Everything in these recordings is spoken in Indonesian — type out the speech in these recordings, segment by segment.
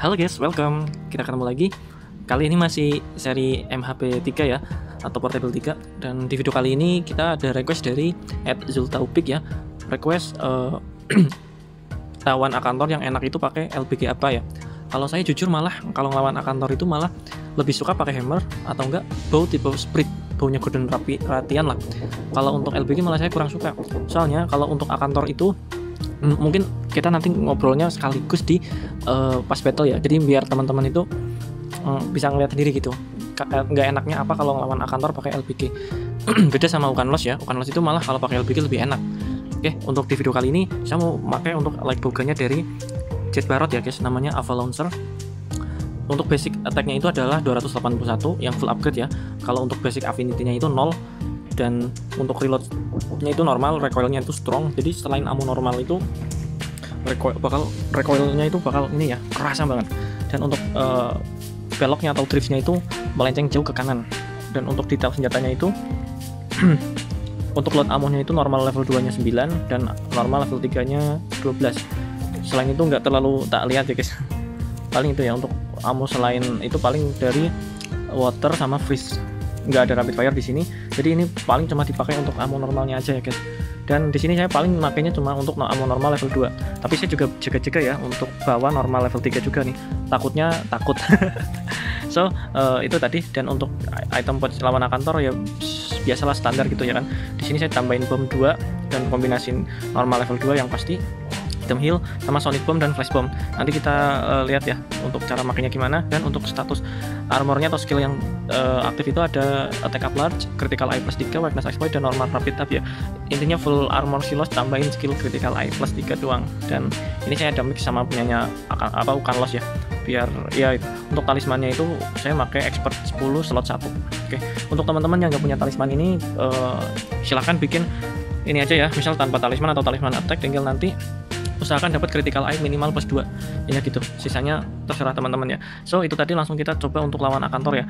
Halo guys, welcome. Kita ketemu lagi. Kali ini masih seri MHP 3 ya atau Portable 3 dan di video kali ini kita ada request dari Ed Zultaufik ya. Request uh, lawan Akantor yang enak itu pakai LPG apa ya? Kalau saya jujur malah kalau ngelawan Akantor itu malah lebih suka pakai hammer atau enggak bow tipe sprit baunya golden rapi ratian lah kalau untuk LPG malah saya kurang suka soalnya kalau untuk Akantor itu mungkin kita nanti ngobrolnya sekaligus di uh, pas battle ya. Jadi biar teman-teman itu um, bisa ngeliat sendiri gitu. Eh, nggak enaknya apa kalau ngelawan Akantor pakai LPG beda sama Ukan Loss ya. Ukan Loss itu malah kalau pakai LPG lebih enak. Oke untuk di video kali ini saya mau pakai untuk light boganya dari Jet Barot ya guys. Namanya Ava Launcher. Untuk basic attack-nya itu adalah 281 yang full upgrade ya. Kalau untuk basic affinity-nya itu 0 dan untuk reload-nya itu normal recoil-nya itu strong. Jadi selain ammo normal itu recoil bakal recoil-nya itu bakal ini ya kerasa banget. Dan untuk uh, beloknya atau driftnya itu melenceng jauh ke kanan. Dan untuk detail senjatanya itu untuk load ammo-nya itu normal level 2 nya 9 dan normal level 3 nya 12 selain itu nggak terlalu tak lihat ya guys. Paling itu ya untuk ammo selain itu paling dari water sama freeze nggak ada rapid fire di sini. Jadi ini paling cuma dipakai untuk ammo normalnya aja ya guys. Dan di sini saya paling makainya cuma untuk ammo normal level 2 tapi saya juga jaga-jaga ya untuk bawa normal level 3 juga nih. Takutnya takut. So uh, itu tadi. Dan untuk item buat lawan kantor ya biasalah standar gitu ya kan. Di sini saya tambahin bom 2 dan kombinasi normal level 2 yang pasti item heal sama sonic bomb dan flash bomb. Nanti kita uh, lihat ya untuk cara makainya gimana dan untuk status armornya atau skill yang uh, aktif itu ada attack up large critical eye plus 3 weakness exploit dan normal rapid tab ya. Intinya full armor silos tambahin skill critical eye plus 3 doang. Dan ini saya mix sama punyanya apa bukan loss ya. Biar ya untuk talismannya itu saya pakai expert 10 slot 1 oke untuk teman-teman yang nggak punya talisman ini uh, silahkan bikin ini aja ya. Misal tanpa talisman atau talisman attack tinggal nanti usahakan dapat critical eye minimal plus 2 ya gitu sisanya terserah teman-teman ya. So itu tadi langsung kita coba untuk lawan Akantor ya.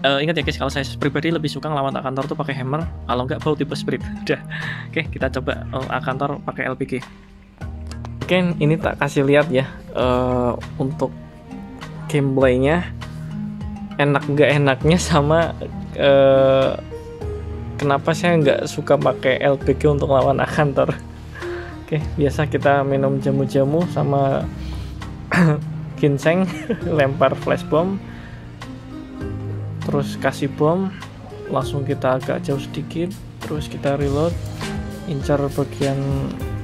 Uh, ingat ya guys kalau saya pribadi lebih suka ngelawan Akantor tuh pakai hammer kalau nggak bau tipe spirit. Udah. Oke okay, kita coba uh, Akantor pakai LPG oke okay, ini tak kasih lihat ya. Uh, untuk gameplaynya enak nggak enaknya sama uh, kenapa saya nggak suka pakai LPG untuk lawan Akantor Oke, biasa kita minum jamu-jamu sama ginseng, lempar flash bomb, terus kasih bom, langsung kita agak jauh sedikit, terus kita reload, incar bagian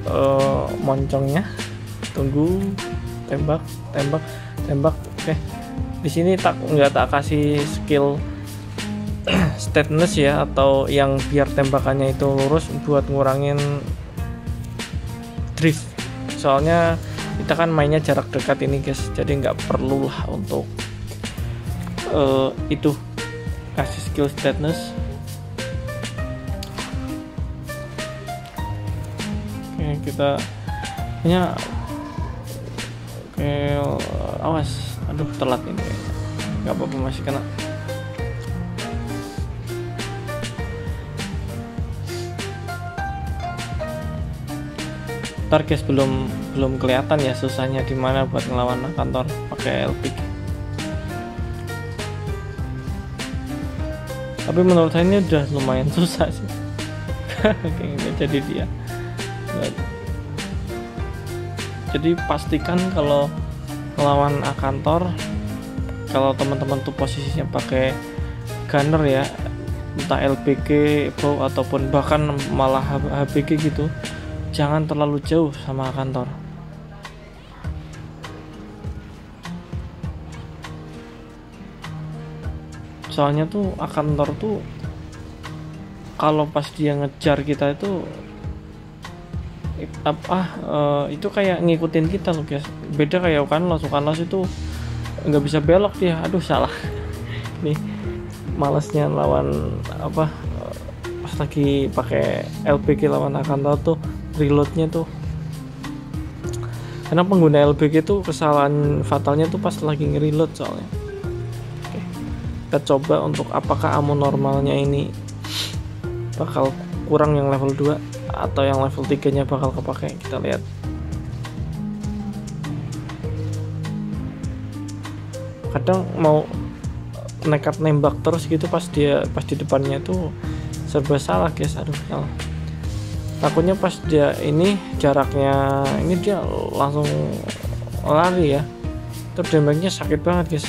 uh, moncongnya, tunggu, tembak, tembak, tembak. Oke, di sini tak nggak tak kasih skill stateness ya atau yang biar tembakannya itu lurus buat ngurangin soalnya kita kan mainnya jarak dekat ini guys. Jadi nggak perlu lah untuk uh, itu kasih skill status oke kita punya oke awas. Aduh telat ini. Nggak apa-apa masih kena ntar guys belum belum kelihatan ya susahnya di mana buat ngelawan kantor pakai LPG tapi menurut saya ini udah lumayan susah sih. Kayaknya jadi dia. Jadi pastikan kalau ngelawan kantor kalau teman-teman tuh posisinya pakai gunner ya entah LPG bow ataupun bahkan malah HPG gitu jangan terlalu jauh sama kantor. Soalnya tuh kantor tuh kalau pas dia ngejar kita itu apa uh, itu kayak ngikutin kita loh guys beda kayak kan los kan los itu nggak bisa belok dia aduh salah nih malesnya lawan apa pas lagi pakai LPG lawan Akantor tuh reloadnya tuh. Karena pengguna LBG itu kesalahan fatalnya tuh pas lagi nge-reload soalnya. Oke. kita coba untuk apakah ammo normalnya ini bakal kurang yang level 2 atau yang level 3 nya bakal kepake. Kita lihat. Kadang mau nekat nembak terus gitu pas dia pas di depannya tuh serba salah guys aduh salah takutnya pas dia ini jaraknya ini dia langsung lari ya. Terus damage sakit banget guys.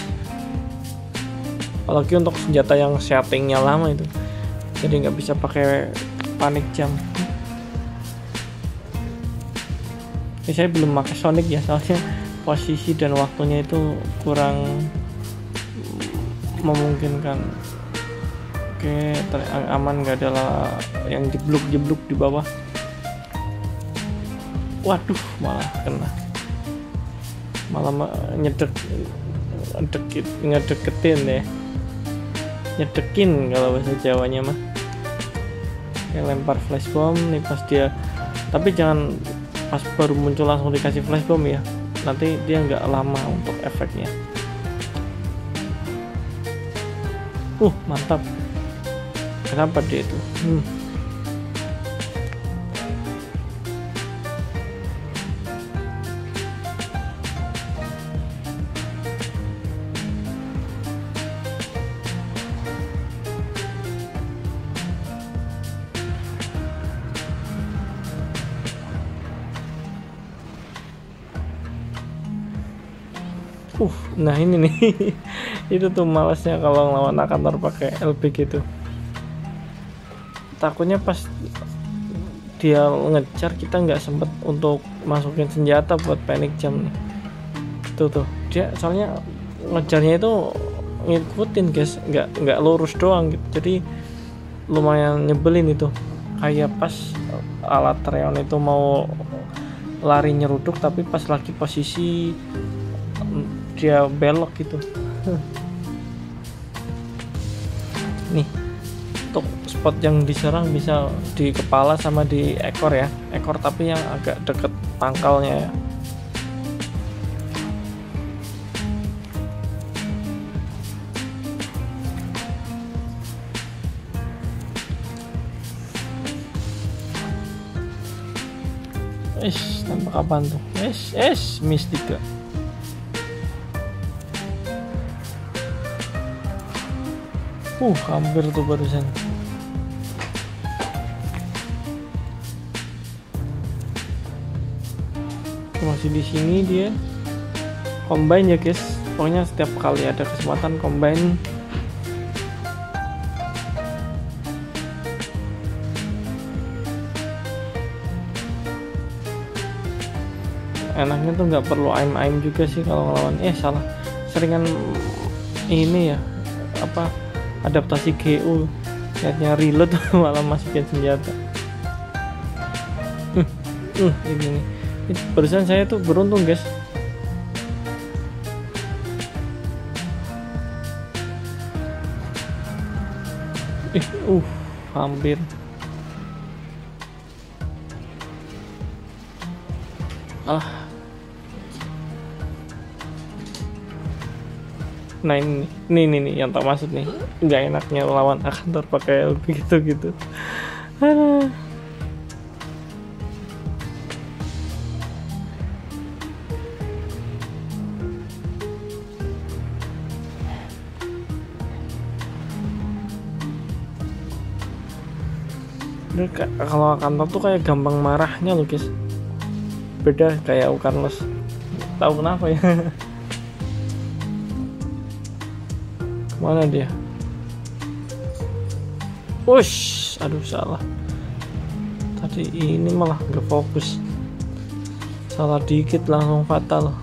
Apalagi untuk senjata yang settingnya lama itu. Jadi nggak bisa pakai panik jam. Ini saya belum pakai Sonic ya soalnya posisi dan waktunya itu kurang memungkinkan oke aman nggak ada yang jeblok-jeblok di bawah. Waduh malah kena. Malah nyedek ngedekit ngedeketin ya. Nyedekin kalau bahasa Jawanya mah. Kayak lempar flash bomb nih pas dia. Tapi jangan pas baru muncul langsung dikasih flash bomb ya. Nanti dia nggak lama untuk efeknya. Uh mantap kenapa dia itu? Hmm. Uh, nah ini nih, itu tuh malesnya kalau ngelawan kantor pakai LB gitu takutnya pas dia ngejar kita nggak sempet untuk masukin senjata buat panic jam nih. Tuh tuh. Dia soalnya ngejarnya itu ngikutin guys. Nggak nggak lurus doang gitu. Jadi lumayan nyebelin itu. Kayak pas alat reon itu mau lari nyeruduk tapi pas lagi posisi dia belok gitu. Nih untuk spot yang diserang bisa di kepala sama di ekor ya ekor tapi yang agak deket pangkalnya ya Es, tampak kapan tuh? Es, es, miss. Uh, hampir tuh barusan. Masih di sini dia. Combine ya guys. Pokoknya setiap kali ada kesempatan combine enaknya tuh nggak perlu aim aim juga sih kalau ngelawan eh salah seringan ini ya apa adaptasi GU lihatnya reload malah masukin senjata. Uh, uh, ini ini, barusan saya tuh beruntung guys. Ih uh hampir. Ah nah ini nih. Nih nih yang tak maksud nih. Nggak enaknya lawan kantor pakai begitu gitu kalau kantor tuh kayak gampang marahnya guys. Beda kayak Ukarnos tahu kenapa ya mana dia? Wush, aduh salah. Tadi ini malah gak fokus. Salah dikit langsung fatal.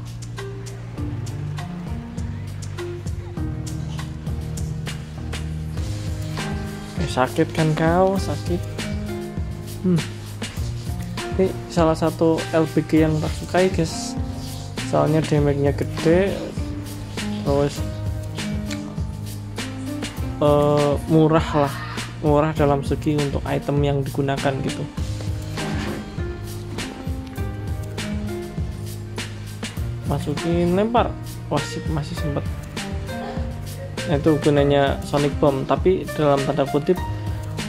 Eh, sakit kan kau? Sakit. Hmm. ini salah satu LPG yang tak sukai guys. Soalnya damage nya gede. Terus uh, murah lah. Murah dalam segi untuk item yang digunakan gitu. Masukin lempar. Wasip masih sempet. Nah, itu gunanya Sonic Bomb. Tapi dalam tanda kutip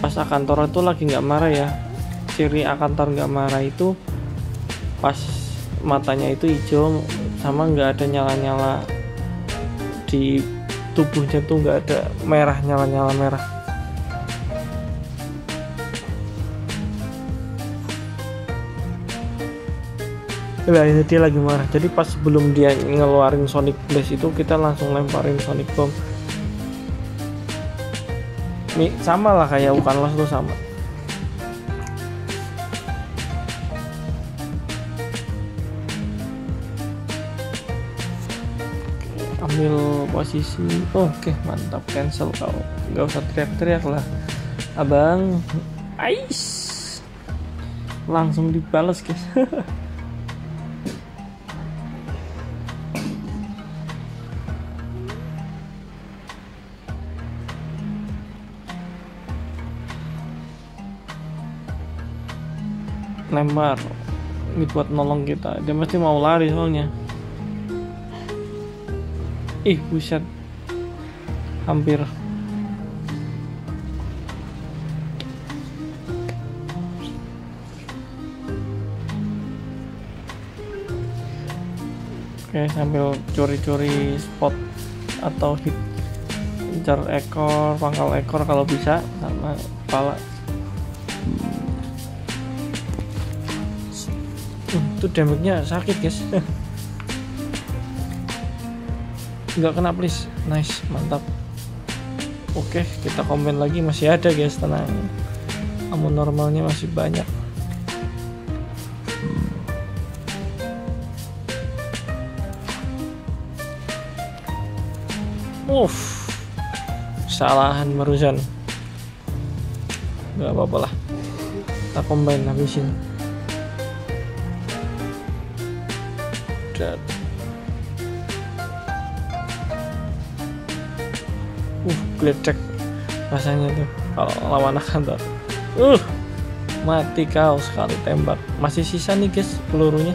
pas Akantor itu lagi nggak marah ya. Ciri Akantor nggak marah itu pas matanya itu hijau sama nggak ada nyala-nyala di tubuhnya tuh nggak ada merah nyala-nyala merah Nah, dia lagi marah. Jadi pas sebelum dia ngeluarin Sonic Blast itu kita langsung lemparin Sonic Bomb. Ini sama lah kayak bukan los tuh sama. Ambil posisi. Oh, oke okay, mantap. Cancel. Kau nggak usah teriak-teriak lah. Abang. Ais. Langsung dibales guys. Lempar. Ini buat nolong kita. Dia mesti mau lari soalnya ih buset. Hampir. Oke sambil curi-curi spot atau hit. Incar ekor pangkal ekor kalau bisa sama kepala. Itu damage-nya sakit guys nggak kena please nice mantap oke kita komen lagi masih ada guys tenang kamu normalnya masih banyak Uff, salahan barusan. Gak apa-apa lah. Kita combine habisin. dan uh gledek. Rasanya tuh kalau lawan kantor uh mati kau sekali tembak. Masih sisa nih guys pelurunya.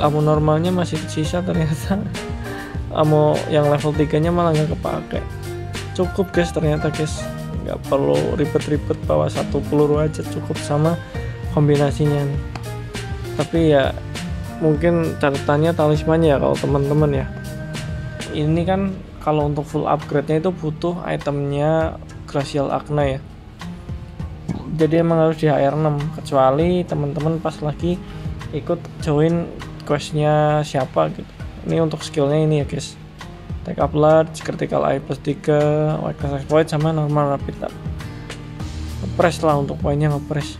Normalnya masih sisa ternyata. Amo yang level 3 nya malah nggak kepake. Cukup guys ternyata guys. Nggak perlu ribet-ribet bawa satu peluru aja cukup sama kombinasinya tapi ya mungkin catatannya talisman ya kalau teman-teman ya. Ini kan kalau untuk full upgrade-nya itu butuh itemnya Glacial Acne ya. Jadi emang harus di HR6 kecuali teman-teman pas lagi ikut join questnya siapa gitu. Ini untuk skillnya ini ya guys. Take up large critical eye plus 3 weakness exploit sama normal rapid up ngepres lah untuk poinnya ngepres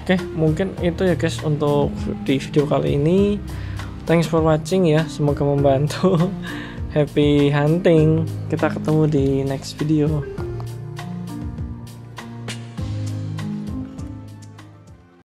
Oke, mungkin itu ya guys untuk di video kali ini. Thanks for watching ya, semoga membantu. Happy hunting. Kita ketemu di next video.